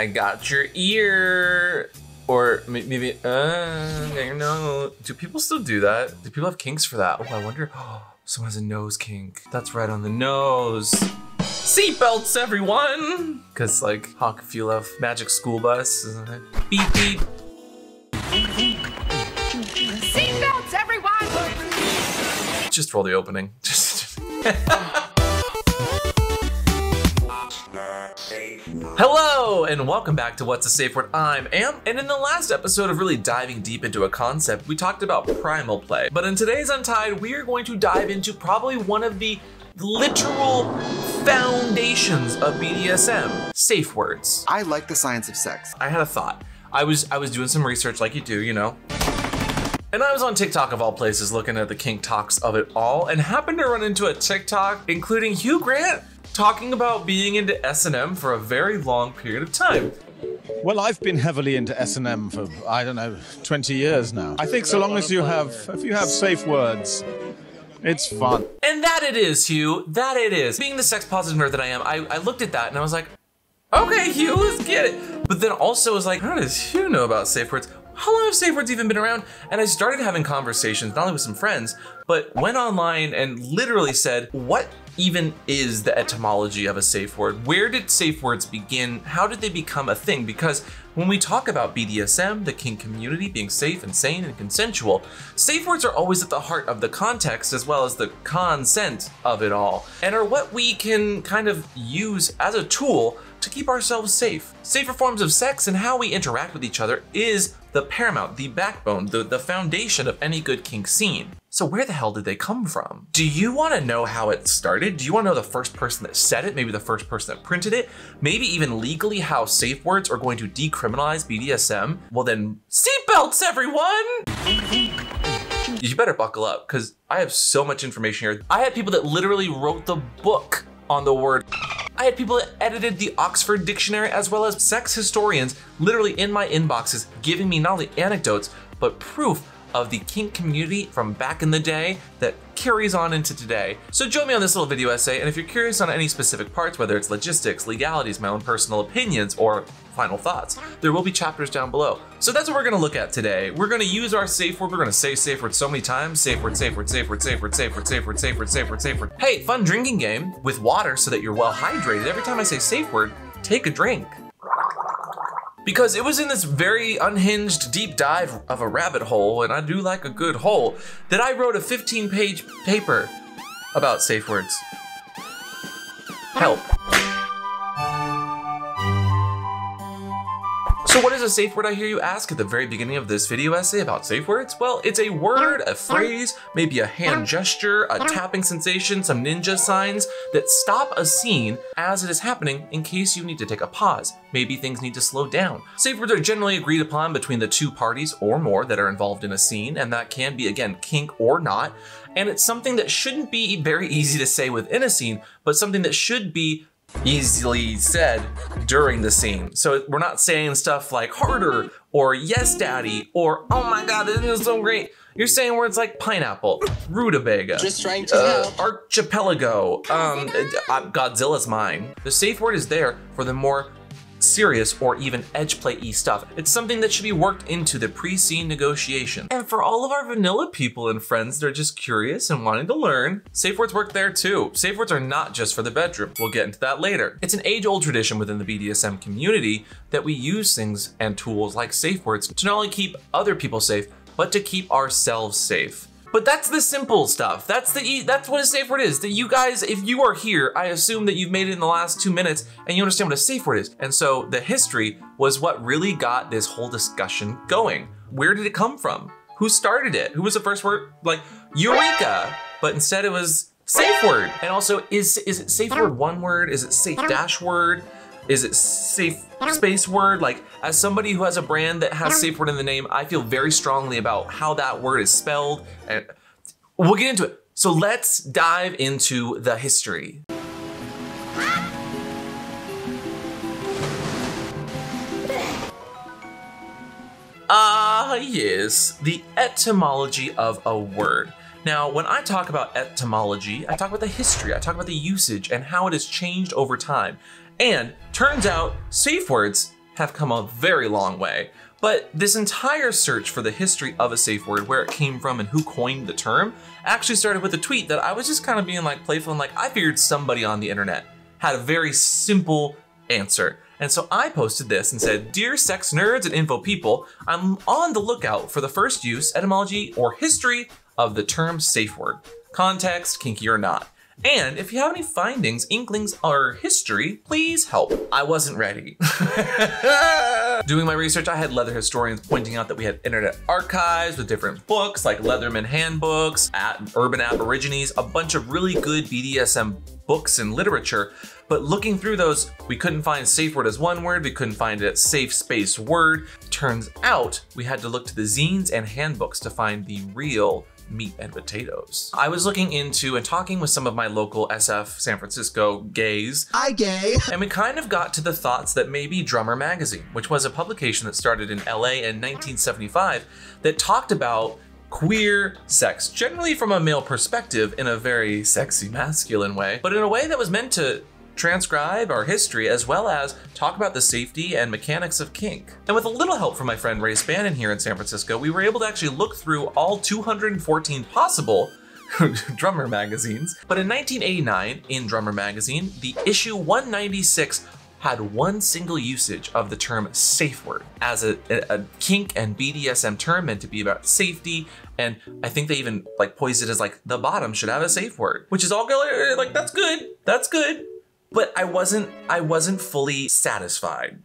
I got your ear. Or maybe, uh, I don't know. Do people still do that? Do people have kinks for that? Oh, I wonder. Oh, someone has a nose kink. That's right on the nose. Seatbelts, everyone! Because, like, Hawk, if you love Magic School Bus, isn't it? Beep, beep. Seatbelts, everyone! Just roll the opening. Just. Hello and welcome back to What's a Safe Word. I'm Amp, and in the last episode of really diving deep into a concept, we talked about primal play. But in today's Untied, we are going to dive into probably one of the literal foundations of BDSM, safe words. I like the science of sex. I had a thought. I was I was doing some research like you do, you know. And I was on TikTok of all places looking at the kink talks of it all and happened to run into a TikTok including Hugh Grant talking about being into S&M for a very long period of time. Well, I've been heavily into S&M for I don't know 20 years now. I think so long as you have if you have safe words, it's fun. And that it is, Hugh. That it is. Being the sex positive nerd that I am, I, I looked at that and I was like, okay, Hugh, let's get it. But then also was like, how does Hugh know about safe words? How long have safe words even been around? And I started having conversations, not only with some friends, but went online and literally said, what even is the etymology of a safe word? Where did safe words begin? How did they become a thing? Because when we talk about BDSM, the kink community being safe and sane and consensual, safe words are always at the heart of the context as well as the consent of it all, and are what we can kind of use as a tool to keep ourselves safe. Safer forms of sex and how we interact with each other is the paramount, the backbone, the, the foundation of any good kink scene. So where the hell did they come from? Do you want to know how it started? Do you want to know the first person that said it? Maybe the first person that printed it? Maybe even legally how safe words are going to decriminalize BDSM? Well then, seatbelts everyone! You better buckle up because I have so much information here. I had people that literally wrote the book on the word I had people that edited the Oxford Dictionary as well as sex historians literally in my inboxes giving me not only anecdotes, but proof of the kink community from back in the day that carries on into today. So join me on this little video essay, and if you're curious on any specific parts, whether it's logistics, legalities, my own personal opinions, or final thoughts, there will be chapters down below. So that's what we're gonna look at today. We're gonna use our safe word, we're gonna say safe word so many times, safe word, safe word, safe word, safe word, safe word, safe word, safe word, safe word, safe word. Hey, fun drinking game with water so that you're well hydrated. Every time I say safe word, take a drink because it was in this very unhinged deep dive of a rabbit hole, and I do like a good hole, that I wrote a 15 page paper about safe words. Help. So what is a safe word I hear you ask at the very beginning of this video essay about safe words? Well, it's a word, a phrase, maybe a hand gesture, a tapping sensation, some ninja signs that stop a scene as it is happening in case you need to take a pause. Maybe things need to slow down. Safe words are generally agreed upon between the two parties or more that are involved in a scene, and that can be, again, kink or not. And it's something that shouldn't be very easy to say within a scene, but something that should be easily said during the scene. So we're not saying stuff like harder or yes daddy or oh my god isn't this so great. You're saying words like pineapple, rutabaga, Just trying to uh, archipelago, um, uh, Godzilla's mine. The safe word is there for the more serious or even edge play y stuff. It's something that should be worked into the pre-scene negotiation. And for all of our vanilla people and friends that are just curious and wanting to learn, safe words work there too. Safe words are not just for the bedroom. We'll get into that later. It's an age-old tradition within the BDSM community that we use things and tools like safe words to not only keep other people safe, but to keep ourselves safe. But that's the simple stuff. That's the e that's what a safe word is. That you guys, if you are here, I assume that you've made it in the last two minutes and you understand what a safe word is. And so the history was what really got this whole discussion going. Where did it come from? Who started it? Who was the first word? Like Eureka! But instead it was safe word. And also, is is it safe word one word? Is it safe dash word? Is it safe space word? Like, as somebody who has a brand that has safe word in the name, I feel very strongly about how that word is spelled. And we'll get into it. So let's dive into the history. Ah, yes, the etymology of a word. Now, when I talk about etymology, I talk about the history, I talk about the usage and how it has changed over time. And turns out safe words have come a very long way. But this entire search for the history of a safe word, where it came from and who coined the term, actually started with a tweet that I was just kind of being like playful and like, I figured somebody on the internet had a very simple answer. And so I posted this and said, Dear sex nerds and info people, I'm on the lookout for the first use, etymology, or history of the term safe word. Context, kinky or not. And if you have any findings, inklings, or history, please help. I wasn't ready. Doing my research, I had leather historians pointing out that we had internet archives with different books like Leatherman handbooks, at Urban Aborigines, a bunch of really good BDSM books and literature. But looking through those, we couldn't find safe word as one word, we couldn't find it safe space word. Turns out we had to look to the zines and handbooks to find the real meat and potatoes. I was looking into and talking with some of my local SF San Francisco gays. I gay. And we kind of got to the thoughts that maybe Drummer Magazine, which was a publication that started in LA in 1975, that talked about queer sex, generally from a male perspective in a very sexy masculine way, but in a way that was meant to transcribe our history as well as talk about the safety and mechanics of kink. And with a little help from my friend Ray Spannon here in San Francisco, we were able to actually look through all 214 possible drummer magazines. But in 1989, in Drummer Magazine, the issue 196 had one single usage of the term safe word as a, a, a, kink and BDSM term meant to be about safety. And I think they even like poised it as like the bottom should have a safe word, which is all good. Like that's good. That's good but I wasn't I wasn't fully satisfied.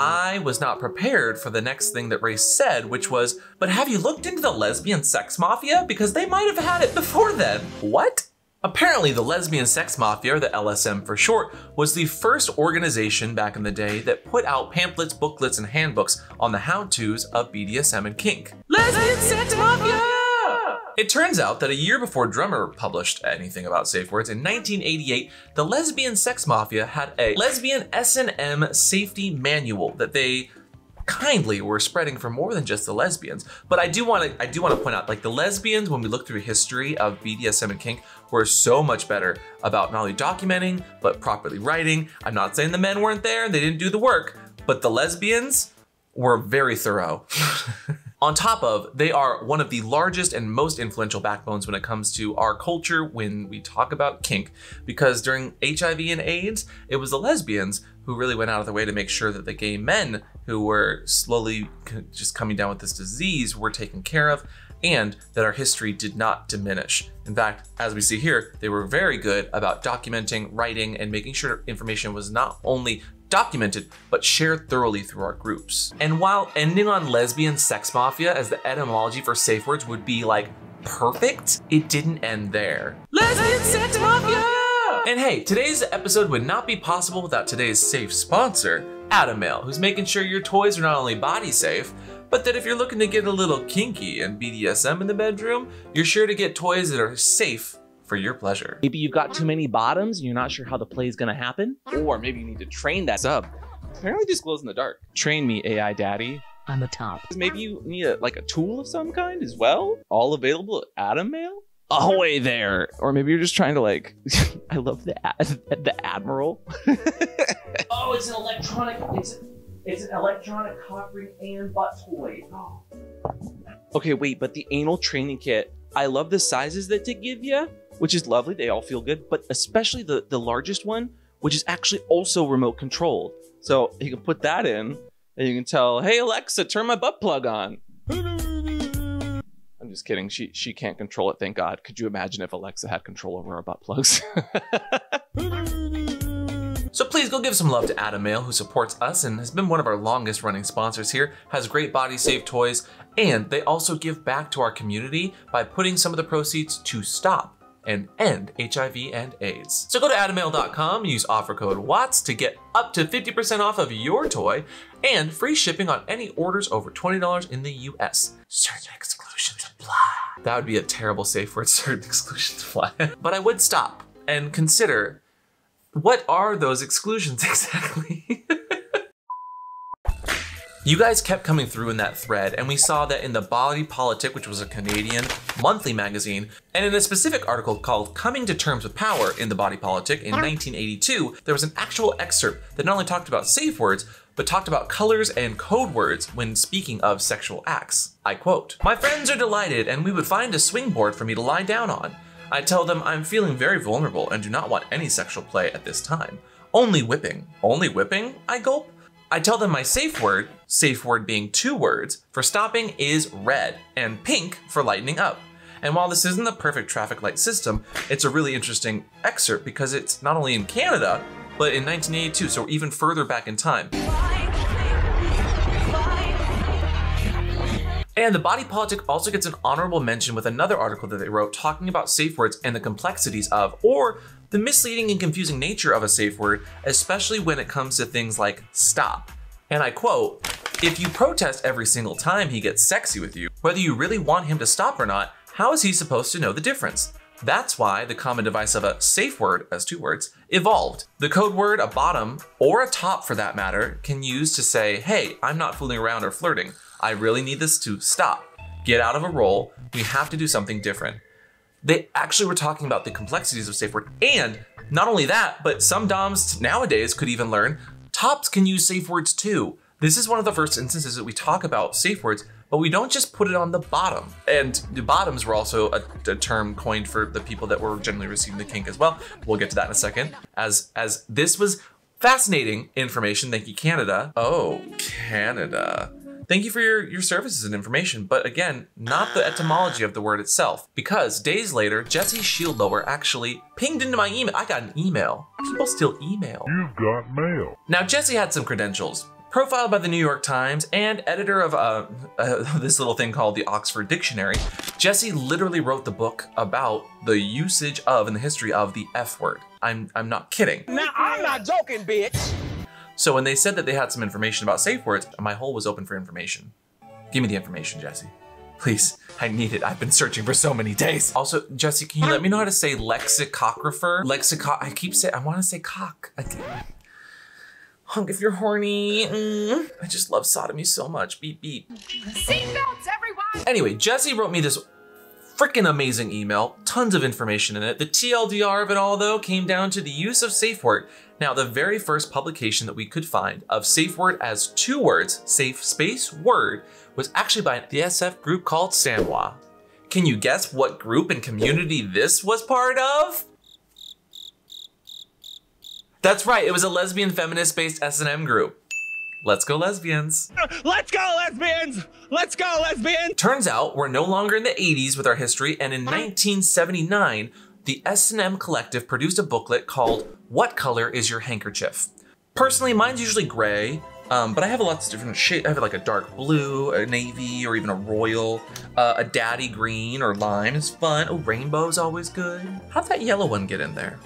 I was not prepared for the next thing that Ray said, which was, but have you looked into the lesbian sex mafia? Because they might have had it before then. What? Apparently, the Lesbian Sex Mafia, or the LSM for short, was the first organization back in the day that put out pamphlets, booklets, and handbooks on the how-tos of BDSM and kink. Lesbian Sex Mafia! It turns out that a year before Drummer published anything about safe words, in 1988, the Lesbian Sex Mafia had a lesbian S&M safety manual that they kindly were spreading for more than just the lesbians. But I do want to I do want to point out like the lesbians when we look through history of BDSM and kink were so much better about not only documenting but properly writing. I'm not saying the men weren't there and they didn't do the work, but the lesbians were very thorough. On top of, they are one of the largest and most influential backbones when it comes to our culture when we talk about kink, because during HIV and AIDS, it was the lesbians who really went out of their way to make sure that the gay men who were slowly just coming down with this disease were taken care of and that our history did not diminish. In fact, as we see here, they were very good about documenting, writing, and making sure information was not only documented, but shared thoroughly through our groups. And while ending on lesbian sex mafia as the etymology for safe words would be like perfect, it didn't end there. Lesbian sex mafia! And hey, today's episode would not be possible without today's safe sponsor, AdamMale, who's making sure your toys are not only body safe, but that if you're looking to get a little kinky and BDSM in the bedroom, you're sure to get toys that are safe for your pleasure. Maybe you've got too many bottoms and you're not sure how the play is gonna happen. Or maybe you need to train that sub. Apparently this glows in the dark. Train me, AI daddy. I'm a top. Maybe you need a, like a tool of some kind as well? All available at AdamMale? Ahoy there! Or maybe you're just trying to like, I love the the admiral. oh, it's an electronic. It's it's an electronic cock ring and butt toy. Oh. Okay, wait, but the anal training kit. I love the sizes that they give you which is lovely. They all feel good, but especially the, the largest one, which is actually also remote controlled. So you can put that in and you can tell, hey, Alexa, turn my butt plug on. I'm just kidding. She she can't control it, thank God. Could you imagine if Alexa had control over our butt plugs? So please go give some love to AdamMale, who supports us and has been one of our longest running sponsors here, has great body safe toys, and they also give back to our community by putting some of the proceeds to stop and end HIV and AIDS. So go to AdamMale.com, use offer code WATTS to get up to 50% off of your toy and free shipping on any orders over $20 in the US. Certain exclusions apply. That would be a terrible safe word, certain exclusions apply. but I would stop and consider what are those exclusions exactly? You guys kept coming through in that thread, and we saw that in the Body Politic, which was a Canadian monthly magazine, and in a specific article called Coming to Terms with Power in the Body Politic in 1982, there was an actual excerpt that not only talked about safe words, but talked about colors and code words when speaking of sexual acts. I quote, My friends are delighted, and we would find a swing board for me to lie down on. I tell them I'm feeling very vulnerable and do not want any sexual play at this time. Only whipping. Only whipping? I gulp. I tell them my safe word, safe word being two words, for stopping is red and pink for lightening up. And while this isn't the perfect traffic light system, it's a really interesting excerpt because it's not only in Canada, but in 1982, so even further back in time. And the body politic also gets an honorable mention with another article that they wrote talking about safe words and the complexities of, or the misleading and confusing nature of a safe word, especially when it comes to things like stop. And I quote, if you protest every single time he gets sexy with you, whether you really want him to stop or not, how is he supposed to know the difference? That's why the common device of a safe word, as two words, evolved. The code word, a bottom, or a top for that matter, can use to say, hey, I'm not fooling around or flirting. I really need this to stop. Get out of a role. We have to do something different. They actually were talking about the complexities of safe word. And not only that, but some DOMs nowadays could even learn tops can use safe words too. This is one of the first instances that we talk about safe words, but we don't just put it on the bottom. And the bottoms were also a, a, term coined for the people that were generally receiving the kink as well. We'll get to that in a second. As as this was fascinating information. Thank you, Canada. Oh, Canada. Thank you for your, your services and information, but again, not the etymology of the word itself. Because days later, Jesse Sheidlower actually pinged into my email. I got an email. People still email. You've got mail. Now, Jesse had some credentials. Profiled by the New York Times and editor of uh, uh, this little thing called the Oxford Dictionary, Jesse literally wrote the book about the usage of and the history of the F word. I'm, I'm not kidding. Now, I'm not joking, bitch. So when they said that they had some information about safe words, my hole was open for information. Give me the information, Jesse. Please, I need it. I've been searching for so many days. Also, Jesse, can you let me know how to say lexicographer? Lexico- I keep saying, I want to say cock. I Hunk if you're horny. Mm. I just love sodomy so much. Beep, beep. Seatbelts, everyone! Anyway, Jesse wrote me this freaking amazing email, tons of information in it. The TLDR of it all, though, came down to the use of safe word. Now, the very first publication that we could find of safe word as two words, safe space word, was actually by the SF group called Samois. Can you guess what group and community this was part of? That's right, it was a lesbian feminist based S&M group. Let's go lesbians. Let's go, lesbians! Let's go, lesbians! Turns out we're no longer in the 80s with our history, and in 1979, the S&M Collective produced a booklet called What Color is Your Handkerchief? Personally, mine's usually gray, um, but I have a lot of different shades. I have like a dark blue, a navy, or even a royal, uh, a daddy green or lime is fun. Oh, rainbow's always good. How'd that yellow one get in there?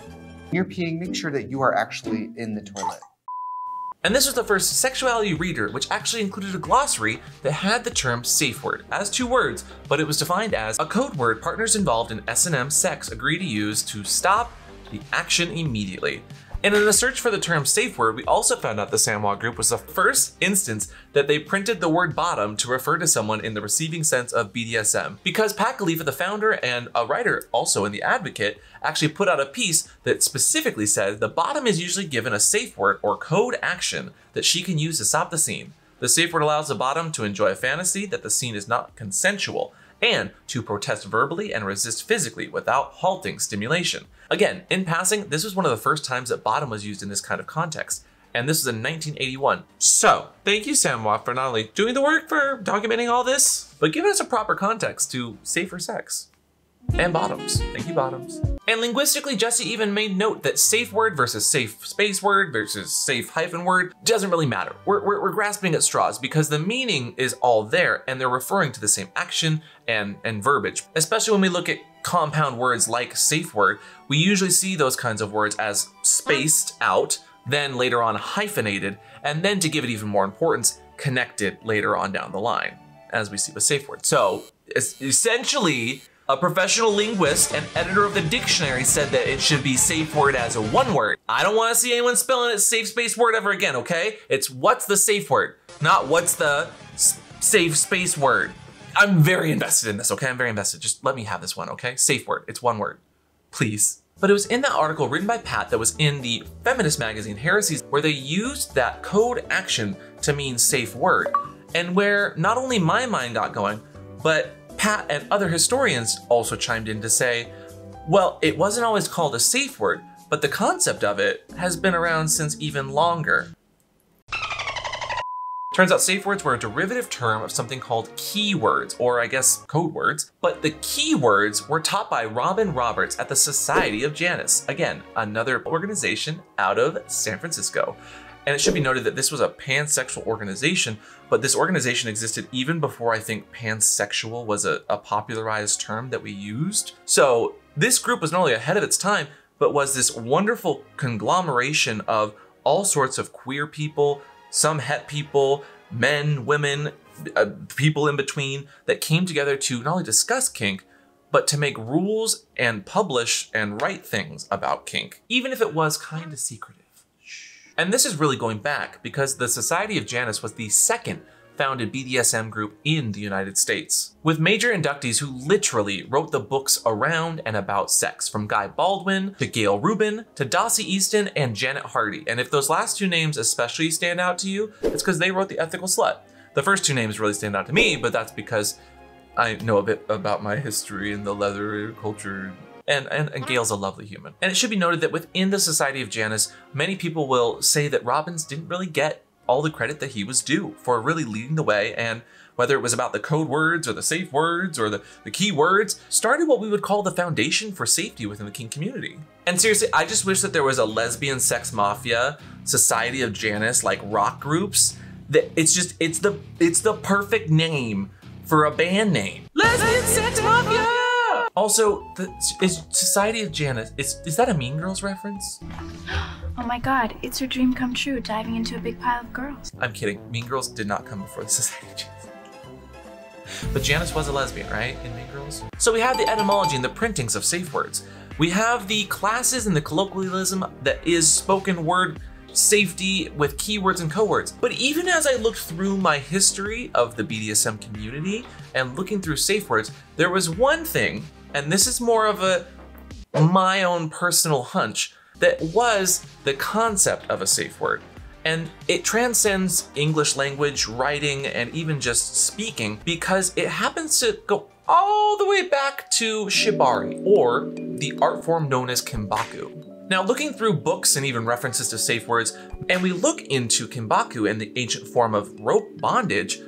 You're peeing, make sure that you are actually in the toilet. And this was the first sexuality reader, which actually included a glossary that had the term safe word as two words, but it was defined as a code word partners involved in S&M sex agree to use to stop the action immediately. And in a search for the term safe word, we also found out the Samois group was the first instance that they printed the word bottom to refer to someone in the receiving sense of BDSM. Because Pat Califia, the founder and a writer also in The Advocate, actually put out a piece that specifically said the bottom is usually given a safe word or code action that she can use to stop the scene. The safe word allows the bottom to enjoy a fantasy that the scene is not consensual and to protest verbally and resist physically without halting stimulation. Again, in passing, this was one of the first times that bottom was used in this kind of context, and this was in 1981. So, thank you, Samois, for not only doing the work for documenting all this, but giving us a proper context to safer sex. And bottoms. Thank you, bottoms. And linguistically, Jesse even made note that safe word versus safe space word versus safe hyphen word doesn't really matter. We're, we're, we're, grasping at straws because the meaning is all there and they're referring to the same action and, and verbiage. Especially when we look at compound words like safe word, we usually see those kinds of words as spaced out, then later on hyphenated, and then to give it even more importance, connected later on down the line, as we see with safe word. So essentially, A professional linguist and editor of the dictionary said that it should be safe word as a one word. I don't want to see anyone spelling it safe space word ever again, okay? It's what's the safe word, not what's the safe space word. I'm very invested in this, okay? I'm very invested. Just let me have this one, okay? Safe word. It's one word. Please. But it was in that article written by Pat that was in the feminist magazine Heresies where they used that code action to mean safe word. And where not only my mind got going, but Pat and other historians also chimed in to say, well, it wasn't always called a safe word, but the concept of it has been around since even longer. Turns out safe words were a derivative term of something called keywords, or I guess code words. But the keywords were taught by Robin Roberts at the Society of Janus. Again, another organization out of San Francisco. And it should be noted that this was a pansexual organization, but this organization existed even before I think pansexual was a, a popularized term that we used. So this group was not only ahead of its time, but was this wonderful conglomeration of all sorts of queer people, some het people, men, women, uh, people in between that came together to not only discuss kink, but to make rules and publish and write things about kink, even if it was kind of secretive. And this is really going back because the Society of Janus was the second founded BDSM group in the United States, with major inductees who literally wrote the books around and about sex, from Guy Baldwin to Gayle Rubin to Dossie Easton and Janet Hardy. And if those last two names especially stand out to you, it's because they wrote The Ethical Slut. The first two names really stand out to me, but that's because I know a bit about my history and the leather culture. And, and, and Gayle's a lovely human. And it should be noted that within the Society of Janus, many people will say that Robbins didn't really get all the credit that he was due for really leading the way and whether it was about the code words or the safe words or the, the key words, started what we would call the foundation for safety within the kink community. And seriously, I just wish that there was a lesbian sex mafia, Society of Janus, like rock groups. That it's just it's the it's the perfect name for a band name. Lesbian sex mafia. Also, the is Society of Janus. Is is that a Mean Girls reference? Oh my god, it's her dream come true, diving into a big pile of girls. I'm kidding. Mean Girls did not come before the Society of Janus. But Janis was a lesbian, right? In Mean Girls? So we have the etymology and the printings of safe words. We have the classes and the colloquialism that is spoken word safety with keywords and cowords. But even as I looked through my history of the BDSM community and looking through safe words, there was one thing, and this is more of a my own personal hunch, that was the concept of a safe word. And it transcends English language, writing, and even just speaking because it happens to go all the way back to Shibari, or the art form known as Kinbaku. Now, looking through books and even references to safe words, and we look into Kinbaku and the ancient form of rope bondage,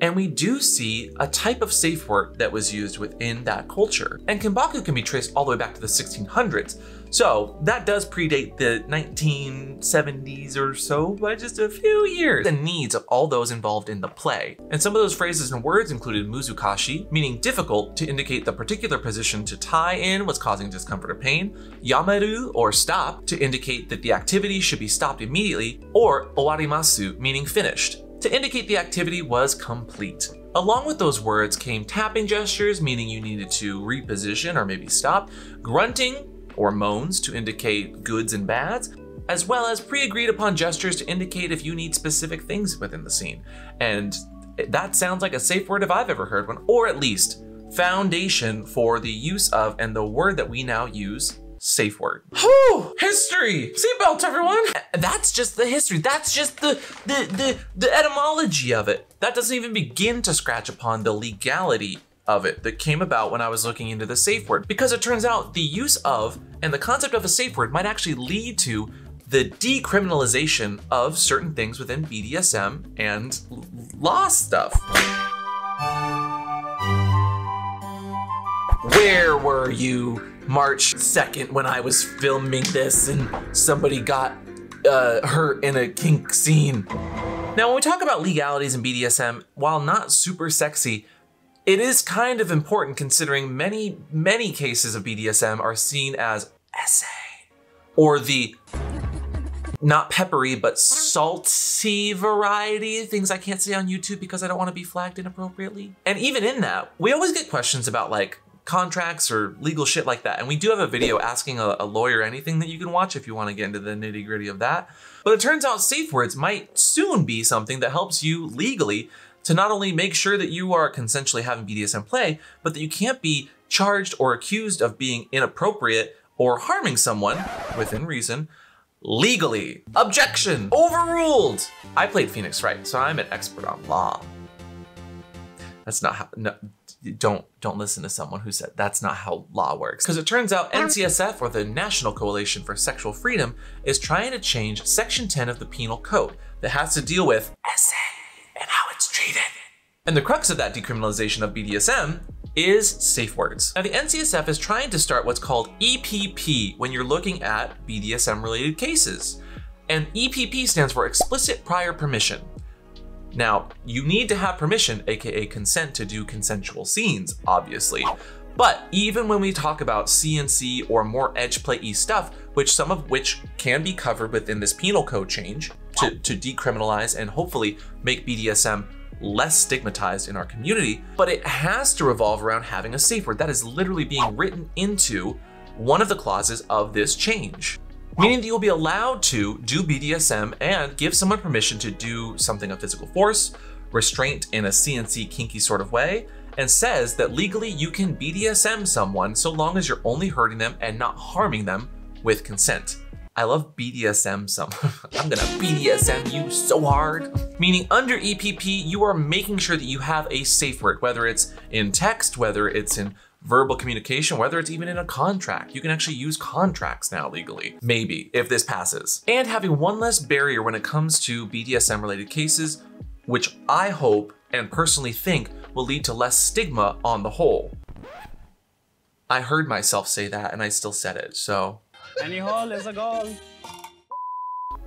and we do see a type of safe word that was used within that culture. And Kinbaku can be traced all the way back to the 1600s. So that does predate the 1970s or so by just a few years. The needs of all those involved in the play. And some of those phrases and words included muzukashi, meaning difficult to indicate the particular position to tie in was causing discomfort or pain, yamaru or stop to indicate that the activity should be stopped immediately, or owarimasu, meaning finished to indicate the activity was complete. Along with those words came tapping gestures, meaning you needed to reposition or maybe stop, grunting or moans to indicate goods and bads, as well as pre agreed upon gestures to indicate if you need specific things within the scene. And that sounds like a safe word if I've ever heard one, or at least foundation for the use of and the word that we now use safe word. Whew, history. Seatbelts, everyone. That's just the history. That's just the, the the the etymology of it. That doesn't even begin to scratch upon the legality of it that came about when I was looking into the safe word. Because it turns out the use of and the concept of a safe word might actually lead to the decriminalization of certain things within BDSM and law stuff. Where were you March 2nd when I was filming this and somebody got uh, hurt in a kink scene? Now, when we talk about legalities in BDSM, while not super sexy, it is kind of important considering many, many cases of BDSM are seen as SA or the not peppery but salty variety, things I can't say on YouTube because I don't want to be flagged inappropriately. And even in that, we always get questions about like contracts or legal shit like that. And we do have a video asking a, a lawyer anything that you can watch if you want to get into the nitty gritty of that. But it turns out safe words might soon be something that helps you legally to not only make sure that you are consensually having BDSM play, but that you can't be charged or accused of being inappropriate or harming someone within reason legally. Objection! Overruled! I played Phoenix Wright, so I'm an expert on law. That's not how, no, don't, don't listen to someone who said that's not how law works. Because it turns out um, NCSF, or the National Coalition for Sexual Freedom, is trying to change Section 10 of the Penal Code that has to deal with SA and how it's treated. And the crux of that decriminalization of BDSM is safe words. Now the NCSF is trying to start what's called EPP when you're looking at BDSM related cases. And EPP stands for explicit prior permission. Now, you need to have permission, aka consent, to do consensual scenes, obviously. But even when we talk about CNC or more edge play y stuff, which some of which can be covered within this penal code change to, to decriminalize and hopefully make BDSM less stigmatized in our community, but it has to revolve around having a safe word that is literally being written into one of the clauses of this change. Meaning that you'll be allowed to do BDSM and give someone permission to do something of physical force, restraint in a CNC kinky sort of way, and says that legally you can BDSM someone so long as you're only hurting them and not harming them with consent. I love BDSM some. I'm gonna BDSM you so hard. Meaning under EPP, you are making sure that you have a safe word, whether it's in text, whether it's in verbal communication, whether it's even in a contract. You can actually use contracts now legally, maybe, if this passes. And having one less barrier when it comes to BDSM related cases, which I hope and personally think will lead to less stigma on the whole. I heard myself say that and I still said it, so Any hole is a goal.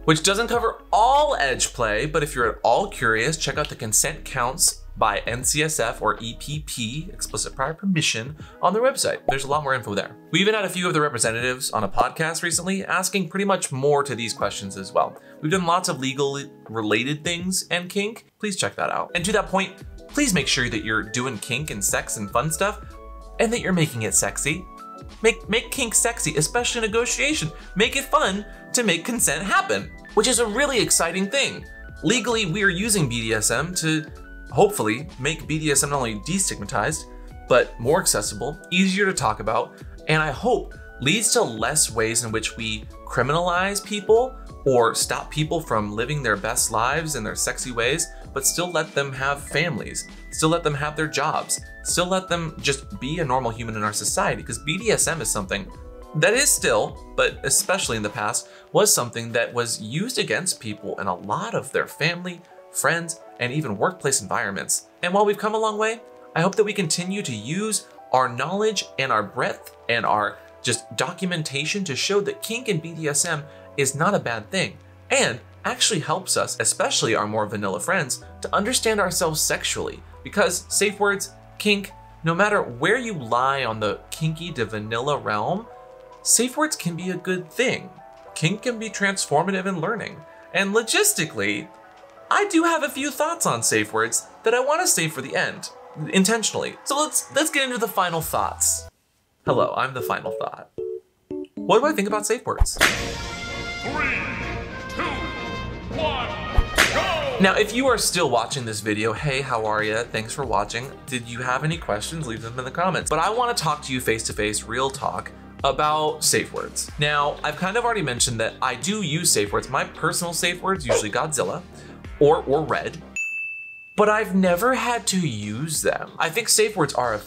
which doesn't cover all edge play, but if you're at all curious, check out the consent counts by NCSF or EPP, explicit prior permission, on their website. There's a lot more info there. We even had a few of the representatives on a podcast recently asking pretty much more to these questions as well. We've done lots of legal related things and kink. Please check that out. And to that point, please make sure that you're doing kink and sex and fun stuff and that you're making it sexy. Make make kink sexy, especially negotiation. Make it fun to make consent happen, which is a really exciting thing. Legally, we are using BDSM to hopefully make BDSM not only destigmatized, but more accessible, easier to talk about, and I hope leads to less ways in which we criminalize people or stop people from living their best lives in their sexy ways, but still let them have families, still let them have their jobs, still let them just be a normal human in our society. Because BDSM is something that is still, but especially in the past, was something that was used against people in a lot of their family, friends, and even workplace environments. And while we've come a long way, I hope that we continue to use our knowledge and our breadth and our just documentation to show that kink and BDSM is not a bad thing and actually helps us, especially our more vanilla friends, to understand ourselves sexually. Because safe words, kink, no matter where you lie on the kinky to vanilla realm, safe words can be a good thing. Kink can be transformative in learning. And logistically, I do have a few thoughts on safe words that I want to save for the end, intentionally. So let's let's get into the final thoughts. Hello, I'm the final thought. What do I think about safe words? Three, two, one, go! Now, if you are still watching this video, hey, how are you? Thanks for watching. Did you have any questions? Leave them in the comments. But I want to talk to you face to face, real talk, about safe words. Now, I've kind of already mentioned that I do use safe words. My personal safe words, usually Godzilla or, or Red, but I've never had to use them. I think safe words are a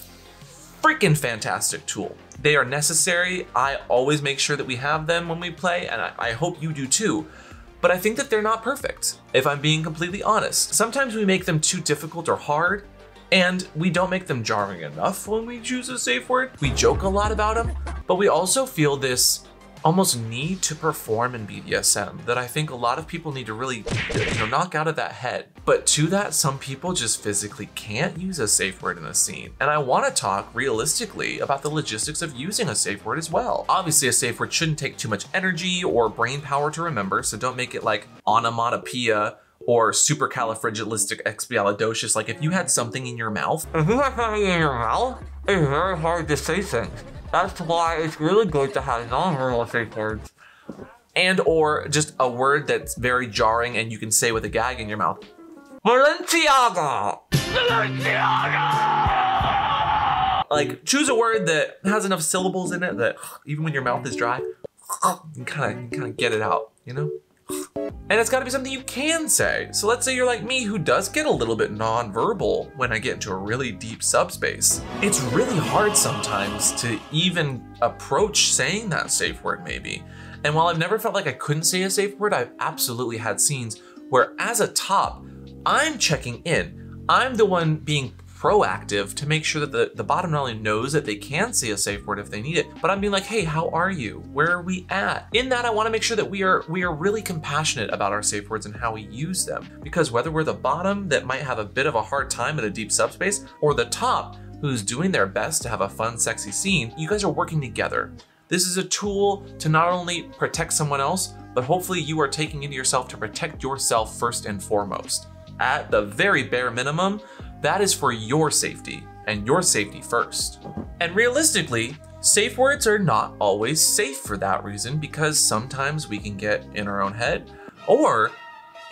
freaking fantastic tool. They are necessary. I always make sure that we have them when we play, and I, I hope you do too. But I think that they're not perfect, if I'm being completely honest. Sometimes we make them too difficult or hard, and we don't make them jarring enough when we choose a safe word. We joke a lot about them, but we also feel this almost need to perform in BDSM that I think a lot of people need to really you know knock out of that head. But to that, some people just physically can't use a safe word in a scene. And I want to talk realistically about the logistics of using a safe word as well. Obviously, a safe word shouldn't take too much energy or brain power to remember, so don't make it like onomatopoeia or supercalifragilisticexpialidocious. Like if you had something in your mouth, If you have something in your mouth, it's very hard to say things. That's why it's really good to have non-verbal safe words. and or just a word that's very jarring and you can say with a gag in your mouth. Balenciaga! Like choose a word that has enough syllables in it that even when your mouth is dry, you kind of kind of get it out, you know? And it's got to be something you can say. So let's say you're like me who does get a little bit non-verbal when I get into a really deep subspace. It's really hard sometimes to even approach saying that safe word maybe. And while I've never felt like I couldn't say a safe word, I've absolutely had scenes where as a top, I'm checking in. I'm the one being proactive to make sure that the, the bottom not only knows that they can say a safe word if they need it, but I'm being like, hey, how are you? Where are we at? In that, I want to make sure that we are we are really compassionate about our safe words and how we use them. Because whether we're the bottom that might have a bit of a hard time in a deep subspace, or the top who's doing their best to have a fun, sexy scene, you guys are working together. This is a tool to not only protect someone else, but hopefully you are taking into yourself to protect yourself first and foremost. At the very bare minimum, that is for your safety and your safety first. And realistically, safe words are not always safe for that reason because sometimes we can get in our own head, or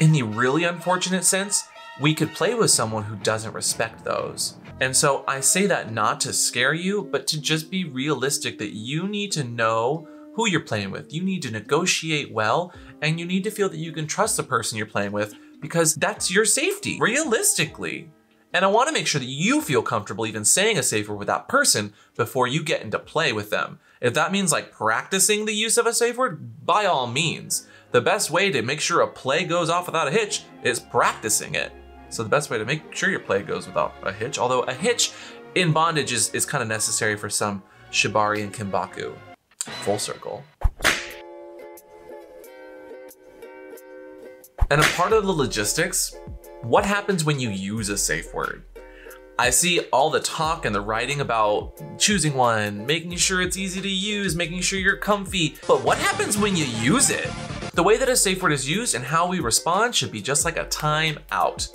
in the really unfortunate sense, we could play with someone who doesn't respect those. And so I say that not to scare you, but to just be realistic that you need to know who you're playing with. You need to negotiate well, and you need to feel that you can trust the person you're playing with because that's your safety, realistically. And I want to make sure that you feel comfortable even saying a safe word with that person before you get into play with them. If that means like practicing the use of a safe word, by all means. The best way to make sure a play goes off without a hitch is practicing it. So the best way to make sure your play goes without a hitch, although a hitch in bondage is, is kind of necessary for some shibari and kinbaku. Full circle. And a part of the logistics, what happens when you use a safe word? I see all the talk and the writing about choosing one, making sure it's easy to use, making sure you're comfy. But what happens when you use it? The way that a safe word is used and how we respond should be just like a time out.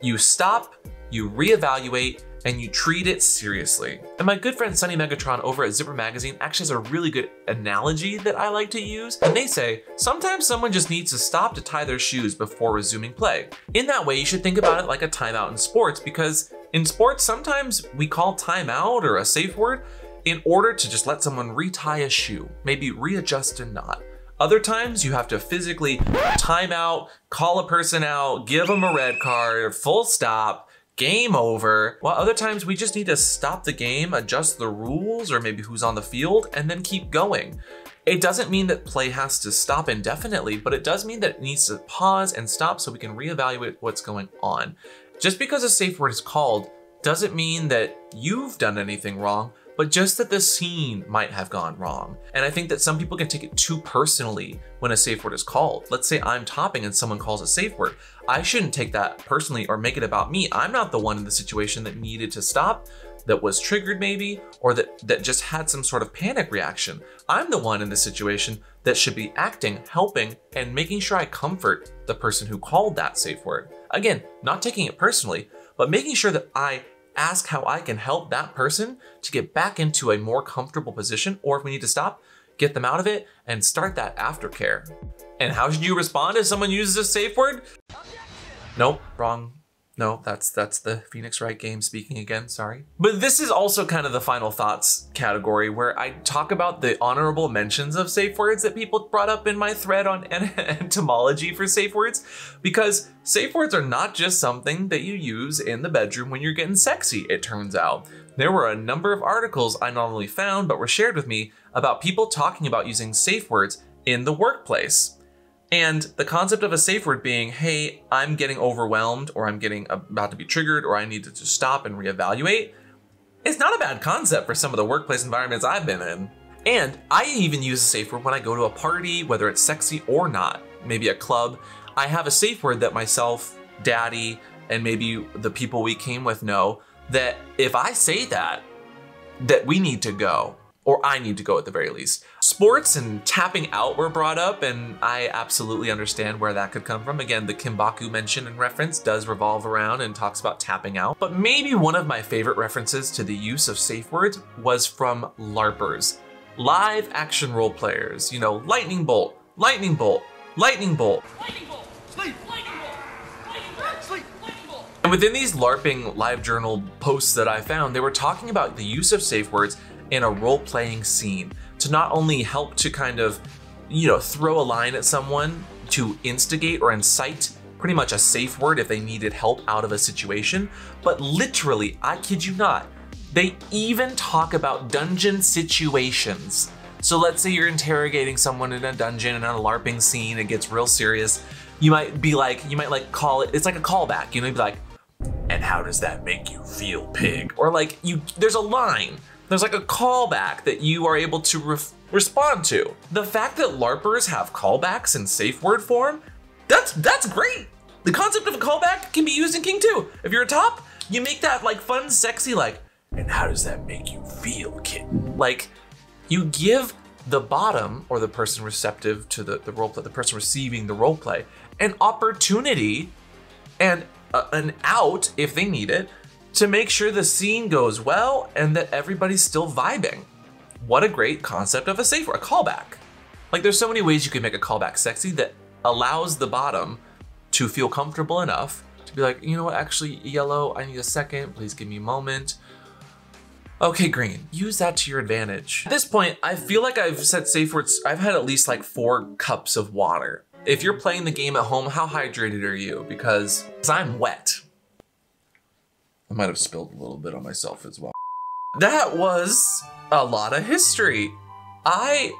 You stop, you reevaluate, and you treat it seriously. And my good friend Sunny Megatron over at Zipper Magazine actually has a really good analogy that I like to use. And they say, sometimes someone just needs to stop to tie their shoes before resuming play. In that way, you should think about it like a timeout in sports because in sports, sometimes we call timeout or a safe word in order to just let someone retie a shoe, maybe readjust a knot. Other times you have to physically time out, call a person out, give them a red card, full stop, game over. While other times we just need to stop the game, adjust the rules or maybe who's on the field, and then keep going. It doesn't mean that play has to stop indefinitely, but it does mean that it needs to pause and stop so we can reevaluate what's going on. Just because a safe word is called doesn't mean that you've done anything wrong, but just that the scene might have gone wrong. And I think that some people can take it too personally when a safe word is called. Let's say I'm topping and someone calls a safe word. I shouldn't take that personally or make it about me. I'm not the one in the situation that needed to stop, that was triggered maybe, or that, that just had some sort of panic reaction. I'm the one in the situation that should be acting, helping, and making sure I comfort the person who called that safe word. Again, not taking it personally, but making sure that I ask how I can help that person to get back into a more comfortable position, or if we need to stop, get them out of it and start that aftercare. And how should you respond if someone uses a safe word? Nope, wrong. No, that's that's the Phoenix Wright game speaking again, sorry. But this is also kind of the final thoughts category where I talk about the honorable mentions of safe words that people brought up in my thread on entomology for safe words because safe words are not just something that you use in the bedroom when you're getting sexy, it turns out. There were a number of articles I not only found but were shared with me about people talking about using safe words in the workplace. And the concept of a safe word being, hey, I'm getting overwhelmed, or I'm getting about to be triggered, or I need to stop and reevaluate, it's not a bad concept for some of the workplace environments I've been in. And I even use a safe word when I go to a party, whether it's sexy or not, maybe a club. I have a safe word that myself, daddy, and maybe the people we came with know that if I say that, that we need to go, or I need to go at the very least. Sports and tapping out were brought up, and I absolutely understand where that could come from. Again, the Kinbaku mention and reference does revolve around and talks about tapping out. But maybe one of my favorite references to the use of safe words was from LARPers, live action role players. You know, lightning bolt, lightning bolt, lightning bolt. Lightning bolt! Sleep! Lightning bolt! Lightning bolt! Sleep! Lightning bolt! And within these LARPing live journal posts that I found, they were talking about the use of safe words in a role playing scene to not only help to kind of, you know, throw a line at someone to instigate or incite pretty much a safe word if they needed help out of a situation, but literally, I kid you not, they even talk about dungeon situations. So let's say you're interrogating someone in a dungeon in a LARPing scene, it gets real serious. You might be like, you might like call it, it's like a callback, you know, you'd be like, and how does that make you feel, pig? Or like you, there's a line, there's like a callback that you are able to respond to. The fact that LARPers have callbacks in safe word form, that's that's great. The concept of a callback can be used in kink 2. If you're a top, you make that like fun, sexy, like, and how does that make you feel, kid? Like, you give the bottom or the person receptive to the, the role play, the person receiving the role play, an opportunity and a, an out if they need it to make sure the scene goes well and that everybody's still vibing. What a great concept of a safe word, a callback. Like there's so many ways you can make a callback sexy that allows the bottom to feel comfortable enough to be like, you know what, actually, yellow, I need a second, please give me a moment. Okay, green, use that to your advantage. At this point, I feel like I've said safe words, I've had at least like four cups of water. If you're playing the game at home, how hydrated are you? Because I'm wet. I might have spilled a little bit on myself as well. That was a lot of history. I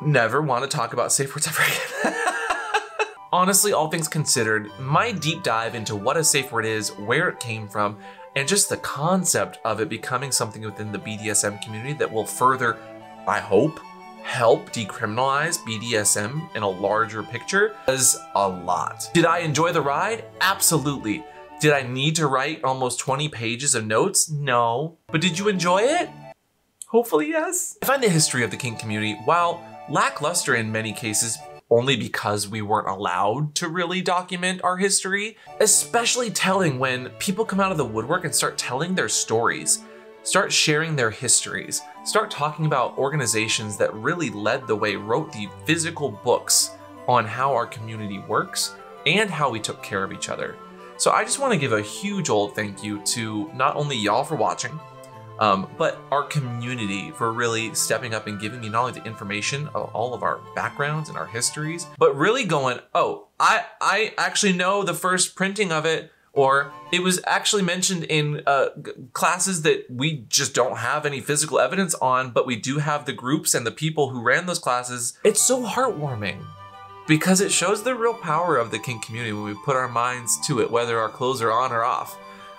never want to talk about safe words ever again. Honestly, all things considered, my deep dive into what a safe word is, where it came from, and just the concept of it becoming something within the BDSM community that will further, I hope, help decriminalize BDSM in a larger picture is a lot. Did I enjoy the ride? Absolutely. Did I need to write almost 20 pages of notes? No. But did you enjoy it? Hopefully, yes. I find the history of the kink community, while lackluster in many cases, only because we weren't allowed to really document our history, especially telling when people come out of the woodwork and start telling their stories, start sharing their histories, start talking about organizations that really led the way, wrote the physical books on how our community works and how we took care of each other. So I just want to give a huge old thank you to not only y'all for watching, um, but our community for really stepping up and giving me not only the information of all of our backgrounds and our histories, but really going, oh, I I actually know the first printing of it, or it was actually mentioned in uh, classes that we just don't have any physical evidence on, but we do have the groups and the people who ran those classes. It's so heartwarming because it shows the real power of the kink community when we put our minds to it, whether our clothes are on or off.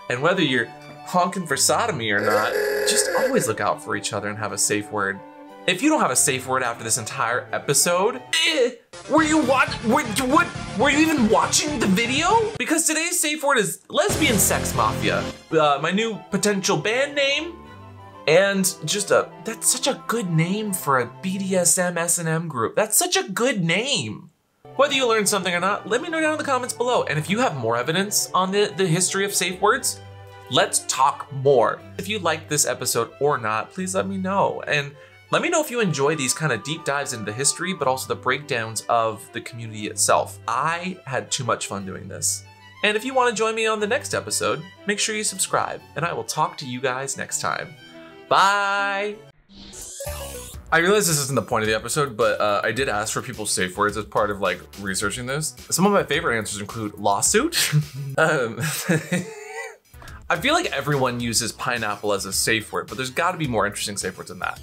And whether you're honking for sodomy or not, just always look out for each other and have a safe word. If you don't have a safe word after this entire episode, eh, were you watch? Were, what? Were you even watching the video? Because today's safe word is lesbian sex mafia. Uh, my new potential band name, and just a that's such a good name for a BDSM S&M group. That's such a good name. Whether you learned something or not, let me know down in the comments below. And if you have more evidence on the, the history of safe words, let's talk more. If you liked this episode or not, please let me know. And let me know if you enjoy these kind of deep dives into the history, but also the breakdowns of the community itself. I had too much fun doing this. And if you want to join me on the next episode, make sure you subscribe, and I will talk to you guys next time. Bye! I realize this isn't the point of the episode, but uh, I did ask for people's safe words as part of like researching this. Some of my favorite answers include lawsuit. um, I feel like everyone uses pineapple as a safe word, but there's got to be more interesting safe words than that.